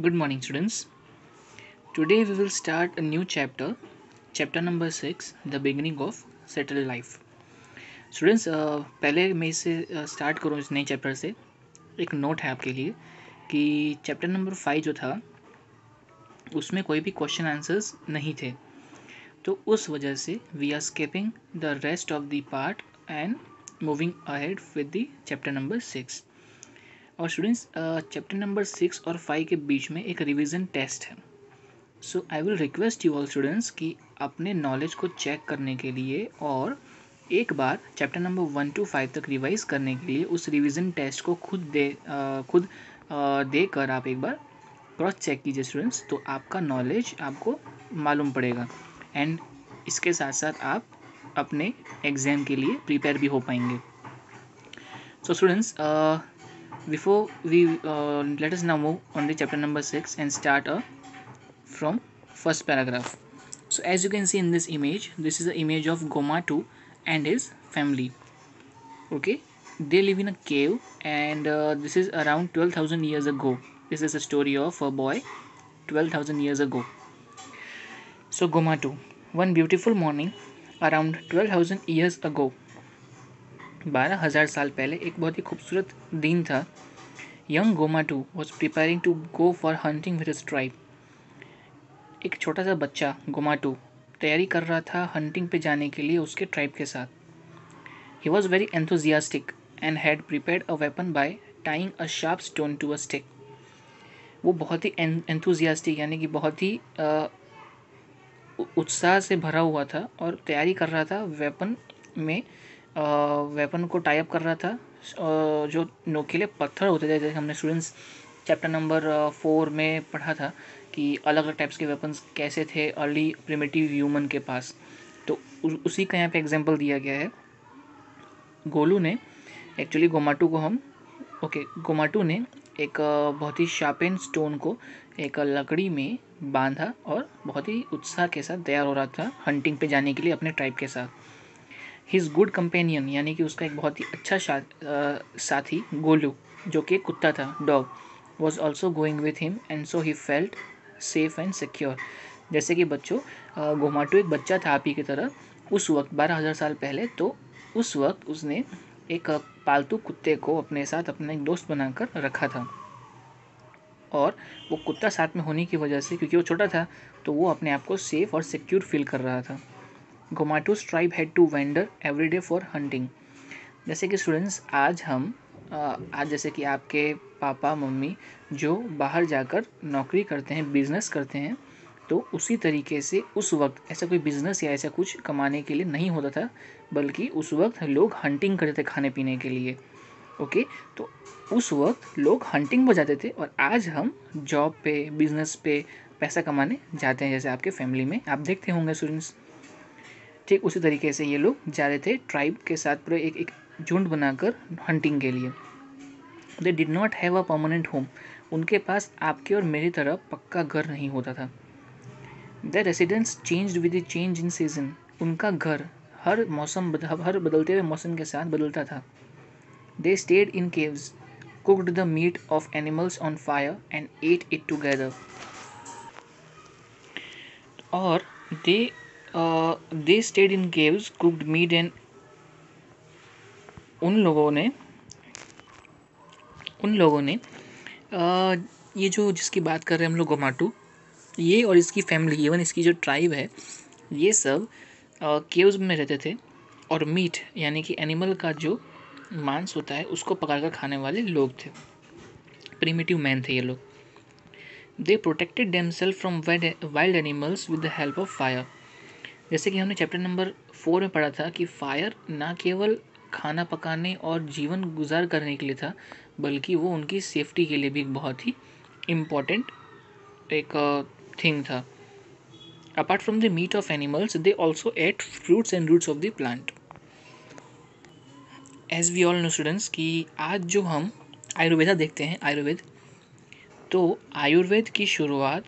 Good morning, students. Today we will start a new chapter, chapter number six the beginning of settle life students पहले मैं इसे start करूँ इस नए chapter से। एक नोट है आपके लिए कि चैप्टर नंबर फाइव जो था उसमें कोई भी क्वेश्चन आंसर्स नहीं थे। तो उस वजह से we are escaping the rest of the part and moving ahead with the chapter number six और स्टूडेंट्स चैप्टर नंबर सिक्स और फाइव के बीच में एक रिवीजन टेस्ट है। So I will request you all students कि अपने नॉलेज को चेक करने के लिए और एक बार chapter number one two five तक रिवाइज करने के लिए उस रिवीजन टेस्ट को खुद दे uh, खुद uh, दे कर आप एक बार क्रॉस चेक कीजिए स्टूडेंट्स तो आपका नॉलेज आपको मालूम पड़ेगा। एंड इसके साथ साथ आप अपने एग्ज़ाम के लिए प्रिपेयर भी हो पाएँगे। So students before we uh, let us now move on the chapter number 6 and start uh, from first paragraph. So as you can see in this image this is the image of goma 2 and his family. Okay? They live in a cave and uh, this is around 12000 years ago. This is a story of a boy 12000 years ago. So goma 2 one beautiful morning around 12000 years ago बारह हज़ार साल पहले एक बहुत ही खूबसूरत दिन था। Young Goma too was preparing to go for hunting with tribe एक छोटा सा बच्चा गोमा टू तैयारी कर रहा था हंटिंग पे जाने के लिए उसके ट्राइब के साथ। He was very enthusiastic and had prepared a weapon by tying a sharp stone to a stick वो बहुत ही एंथुजियास्टिक यानी कि बहुत ही उत्साह से भरा हुआ था और तैयारी कर रहा था वेपन में वेपन को टाइप कर रहा था। जो नोकीले पत्थर होते थे, जैसे हमने स्टूडेंट्स चैप्टर नंबर फोर में पढ़ा था कि अलग अलग टाइप्स के वेपन्स कैसे थे अर्ली प्रिमेटिव ह्यूमन के पास। तो उसी का यहाँ पे एग्जांपल दिया गया है। गोलू ने एक्चुअली गोमाटू को हम ओके गोमाटू ने एक बहुत ही शार्पेन स्टोन को एक लकड़ी में बांधा और बहुत ही उत्साह के साथ तैयार हो रहा था हंटिंग पे जाने के लिए अपने ट्राइब के साथ। हिज गुड कंपेनियन यानी कि उसका एक बहुत ही अच्छा साथी, गोलू, जो कि कुत्ता था, dog was also going with him and so he felt safe and secure जैसे कि बच्चों घोमाटो एक बच्चा था आप ही की तरह, उस वक्त, बारह हज़ार साल पहले तो उस वक्त उसने एक पालतू कुत्ते को अपने साथ अपना एक दोस्त बनाकर रखा था। और वो कुत्ता साथ में होने की वजह से, क्योंकि वो छोटा था तो वो अपने आप को सेफ़ और सिक्योर फील कर रहा था। गोमाटोस tribe had to wander every day for hunting जैसे कि स्टूडेंट्स आज हम आज जैसे कि आपके पापा, मम्मी जो बाहर जाकर नौकरी करते हैं बिज़नेस करते हैं तो उसी तरीके से उस वक्त ऐसा कोई बिज़नेस या ऐसा कुछ कमाने के लिए नहीं होता था, बल्कि उस वक्त लोग हंटिंग करते थे खाने पीने के लिए। ओके तो उस वक्त लोग हंटिंग पर जाते थे और आज हम जॉब पे बिज़नेस पे पैसा कमाने जाते हैं, जैसे आपके फैमिली में। आप देखते होंगे स्टूडेंट्स ठीक उसी तरीके से ये लोग जा रहे थे ट्राइब के साथ पूरे एक एक झुंड बनाकर हंटिंग के लिए। They did not have a permanent home उनके पास आपके और मेरी तरह पक्का घर नहीं होता था। The residence change with the change in season उनका घर हर मौसम हर बदलते हुए मौसम के साथ बदलता था। They stayed in caves cooked the meat of animals on fire and ate it together और they stayed in caves cooked meat and उन लोगों ने उन लोगों ने uh, ये जो जिसकी बात कर रहे हैं हम लोग गोमाटू ये और इसकी फैमिली इवन इसकी जो ट्राइब है ये सब केव्स uh, में रहते थे और मीट यानी कि एनिमल का जो मांस होता है उसको पकाकर खाने वाले लोग थे। प्रीमेटिव मैन थे ये लोग। They protected them self from wild animals with the help of fire जैसे कि हमने चैप्टर नंबर फोर में पढ़ा था कि फायर ना केवल खाना पकाने और जीवन गुजार करने के लिए था, बल्कि वो उनकी सेफ्टी के लिए भी एक बहुत ही इंपॉर्टेंट एक थिंग था। Apart from the meat of animals they also ate fruits and roots of the plant as we all know students कि आज जो हम आयुर्वेदा देखते हैं, आयुर्वेद तो आयुर्वेद की शुरुआत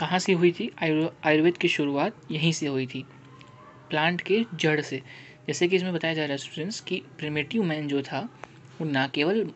कहाँ से हुई थी? आयुर्वेद की शुरुआत यहीं से हुई थी। प्लांट के जड़ से। जैसे कि इसमें बताया जा रहा है स्टूडेंट्स कि प्रिमेटिव मैन जो था, वो ना केवल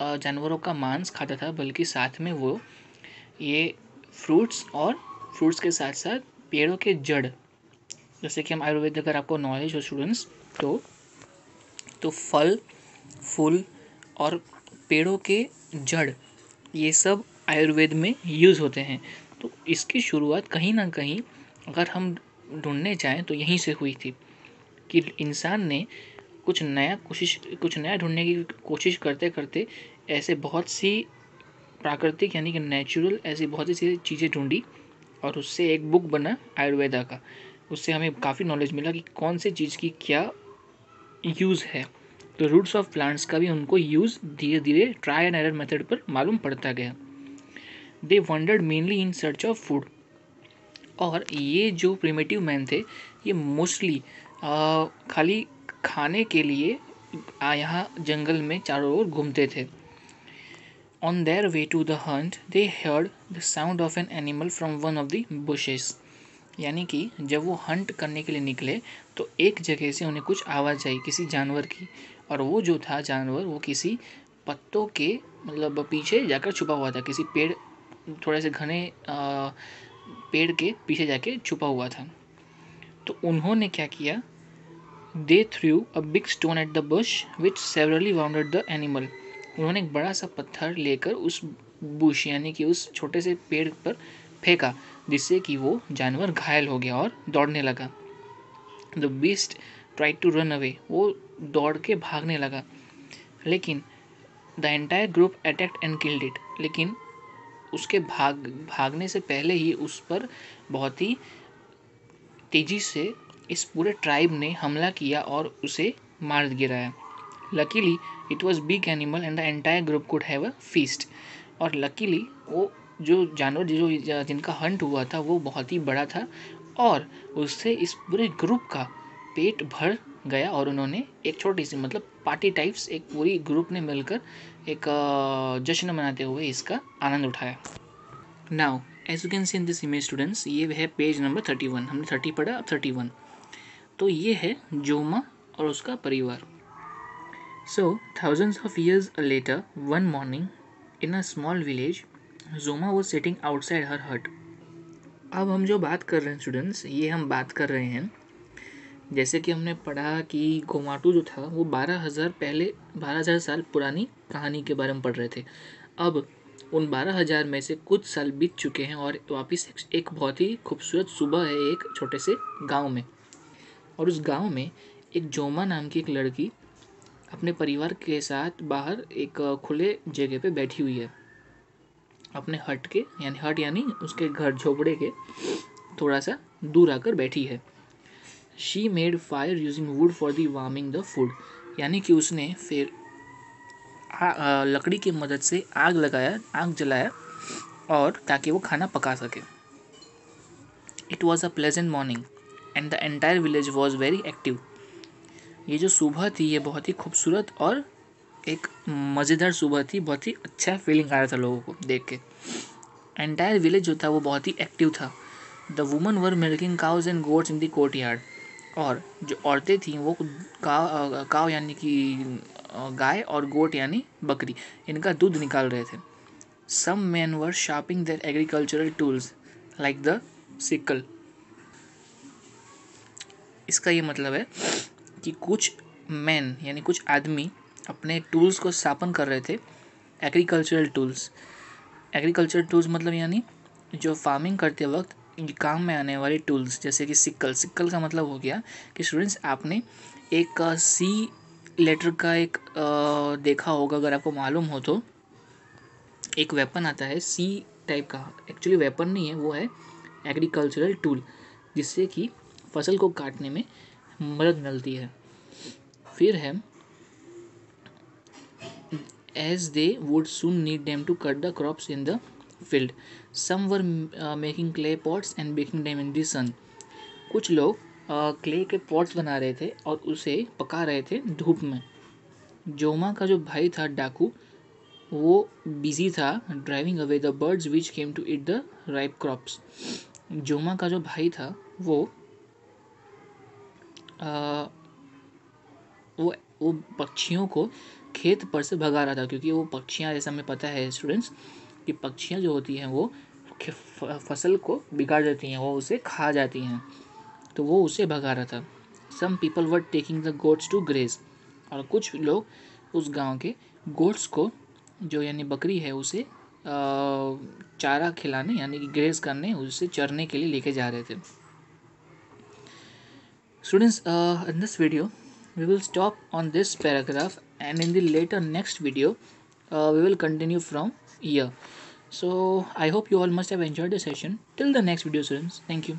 जानवरों का मांस खाता था, बल्कि साथ में वो ये फ्रूट्स और फ्रूट्स के साथ साथ पेड़ों के जड़। जैसे कि हम आयुर्वेद, अगर आपको नॉलेज हो स्टूडेंट्स तो तो फल, फूल और पेड़ों के जड़, ये सब आयुर्वेद में यूज़ होते हैं। तो इसकी शुरुआत कहीं ना कहीं अगर हम ढूँढने जाएँ तो यहीं से हुई थी कि इंसान ने कुछ नया कोशिश, कुछ नया ढूँढने की कोशिश करते करते ऐसे बहुत सी प्राकृतिक यानी कि नेचुरल ऐसी बहुत सी चीज़ें ढूंढी और उससे एक बुक बना आयुर्वेदा का। उससे हमें काफ़ी नॉलेज मिला कि कौन सी चीज़ की क्या यूज़ है। तो रूट्स ऑफ़ प्लांट्स का भी उनको यूज़ धीरे धीरे ट्राई एंड एरर मेथड पर मालूम पड़ता गया। They wandered mainly in search of food और ये जो प्रिमेटिव मैन थे, ये मोस्टली खाली खाने के लिए यहाँ जंगल में चारों ओर घूमते थे। On their way to the hunt they heard the sound of an animal from one of the bushes यानी कि जब वो हंट करने के लिए निकले तो एक जगह से उन्हें कुछ आवाज़ आई, किसी जानवर की। और वो जो था जानवर, वो किसी पत्तों के मतलब पीछे जाकर छुपा हुआ था, किसी पेड़ थोड़े से घने पेड़ के पीछे जाके छुपा हुआ था। तो उन्होंने क्या किया? They threw a big stone at the bush which severely wounded the animal उन्होंने एक बड़ा सा पत्थर लेकर उस बुश यानी कि उस छोटे से पेड़ पर फेंका, जिससे कि वो जानवर घायल हो गया और दौड़ने लगा। The beast try to run away वो दौड़ के भागने लगा। लेकिन the entire group attacked and killed it लेकिन उसके भाग, भागने से पहले ही उस पर बहुत ही तेज़ी से इस पूरे ट्राइब ने हमला किया और उसे मार गिराया। Luckily it was big animal and the entire group could have a feast और लकीली वो जो जानवर, जो, जिनका हंट हुआ था, वो बहुत ही बड़ा था और उससे इस पूरे ग्रुप का पेट भर गया और उन्होंने एक छोटी सी मतलब पार्टी टाइप्स एक पूरी ग्रुप ने मिलकर एक जश्न मनाते हुए इसका आनंद उठाया। Now as you can see in this image students ये है पेज नंबर थर्टी वन हमने थर्टी पढ़ा, अब थर्टी वन तो ये है जोमा और उसका परिवार। So thousands of years later one morning in a small village Joma was sitting outside her hut अब हम जो बात कर रहे हैं स्टूडेंट्स ये हम बात कर रहे हैं जैसे कि हमने पढ़ा कि गोमाटू जो था, वो बारह हज़ार पहले, बारह हज़ार साल पुरानी कहानी के बारे में पढ़ रहे थे। अब उन बारह हज़ार में से कुछ साल बीत चुके हैं और वापस एक बहुत ही खूबसूरत सुबह है एक छोटे से गाँव में। और उस गाँव में एक जोमा नाम की एक लड़की अपने परिवार के साथ बाहर एक खुले जगह पे बैठी हुई है। अपने हट के, यानी हट यानी उसके घर झोपड़े के थोड़ा सा दूर आकर बैठी है। She made fire using wood for the warming the food यानी कि उसने फिर लकड़ी की मदद से आग लगाया, आग जलाया और ताकि वो खाना पका सके। It was a pleasant morning and the entire village was very active ये जो सुबह थी, ये बहुत ही खूबसूरत और एक मज़ेदार सुबह थी, बहुत ही अच्छा फीलिंग आ रहा था लोगों को देख के। एंटायर विलेज जो था, वो बहुत ही एक्टिव था। The women were milking cows and goats in the courtyard और जो औरतें थीं, वो काव काव यानी कि गाय और गोट यानी बकरी, इनका दूध निकाल रहे थे। Some men were sharpening their agricultural tools like the sickle इसका ये मतलब है कि कुछ मैन यानी कुछ आदमी, अपने टूल्स को स्थापन कर रहे थे एग्रीकल्चरल टूल्स एग्रीकल्चरल टूल्स मतलब यानी जो फ़ार्मिंग करते वक्त काम में आने वाले टूल्स जैसे कि सिक्कल सिक्कल का मतलब हो गया कि स्टूडेंट्स आपने एक सी लेटर का एक आ, देखा होगा अगर आपको मालूम हो तो। एक वेपन आता है सी टाइप का। एक्चुअली वेपन नहीं है वो है एग्रीकल्चरल टूल जिससे कि फ़सल को काटने में मदद मिलती है। फिर है as they would soon need them to cut the crops in the field some were making clay pots and baking them in the sun कुछ लोग क्ले uh, के पॉट्स बना रहे थे और उसे पका रहे थे धूप में। जोमा का जो भाई था डाकू वो बिज़ी था driving away the birds which came to eat the ripe crops जोमा का जो भाई था वो आ, uh, वो वो पक्षियों को खेत पर से भगा रहा था क्योंकि वो पक्षियाँ जैसा हमें पता है स्टूडेंट्स कि पक्षियाँ जो होती हैं वो फ़सल को बिगाड़ देती हैं वो उसे खा जाती हैं। तो वो उसे भगा रहा था। Some people were taking the goats to graze और कुछ लोग उस गाँव के गोट्स को जो यानी बकरी है उसे चारा खिलाने यानी कि ग्रेज करने उसे चरने के लिए लेके जा रहे थे। Students in this video will stop on this paragraph and in the later next video uh, we will continue from here. So i hope you all must have enjoyed the session. Till the next video students. Thank you